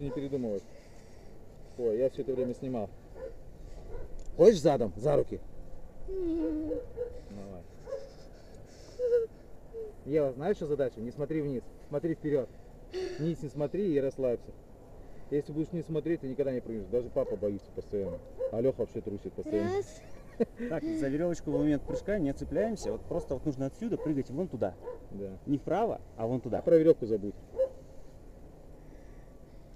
Не передумывай. Ой, я все это время снимал. Хочешь задом, за руки? Давай. Ева, знаешь, что задача? Не смотри вниз, смотри вперед. Вниз не смотри и расслабься. Если будешь не смотреть, ты никогда не прыгнешь. Даже папа боится постоянно. А Леха вообще трусит постоянно. Раз. Так, за веревочку в момент прыжка не цепляемся. Вот просто вот нужно отсюда прыгать вон туда. Да. Не вправо, а вон А туда. про веревку забудь.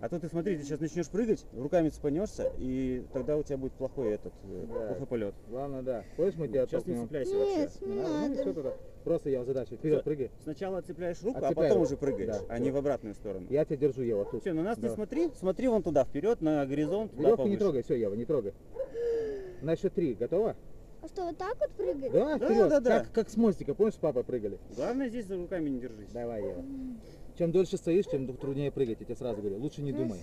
А то ты смотри, ты сейчас начнешь прыгать, руками цепанешься, и тогда у тебя будет плохой этот, э, Да. плохой полет. Главное, да. Хочешь, мы тебя Сейчас не цепляйся Нет, вообще. не Не надо? Ну все тогда. Просто я задача. Вперед Всё. прыгай. Сначала отцепляешь руку, а Отцепляю потом руку. уже прыгаешь, Да, а не в обратную сторону. Я тебя держу, Ева, тут. Все, на нас не Да. смотри, смотри вон туда, вперед, на горизонт, туда Веревку не трогай, все, Ева, не трогай. На счет три. Готова? А что, вот так вот прыгать? Да, Да, вперед. да, да. Как, как с мостика, помнишь, с папой прыгали? Главное здесь за руками не держись. Давай, Ева. Чем дольше стоишь, тем труднее прыгать, я тебе сразу говорю. Лучше не думай.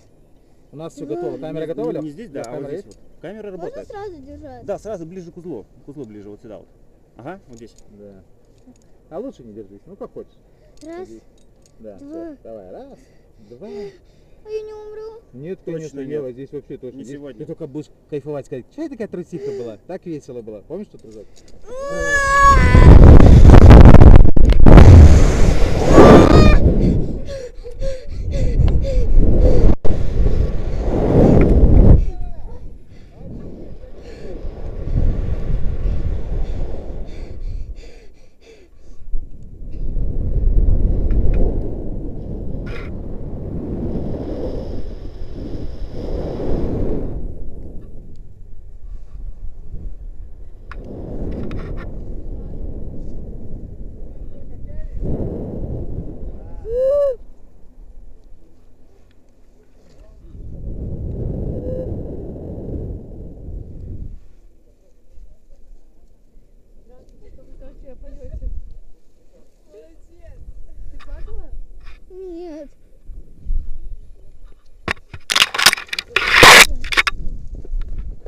У нас все Два. готово. Камера готова, не, Лёх? не здесь, да, а вот камера здесь есть? вот. Камера Можно работает. сразу держать? Да, сразу ближе к узлу. К узлу ближе, вот сюда вот. Ага, вот здесь. Да. А лучше не держись, ну как хочешь. Раз. Садись. Да, Два. всё, давай, раз, два. А я не умру? Нет, конечно, нет. Ева, здесь вообще точно. Не Здесь сегодня. Ты только будешь кайфовать, сказать, что я такая трусиха была? Так весело было. Помнишь, что дружок?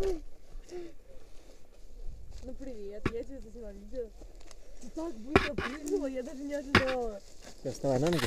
Ну привет, я тебя засняла видео. Ты так быстро прыгнула, я даже не ожидала. Вставай на ноги.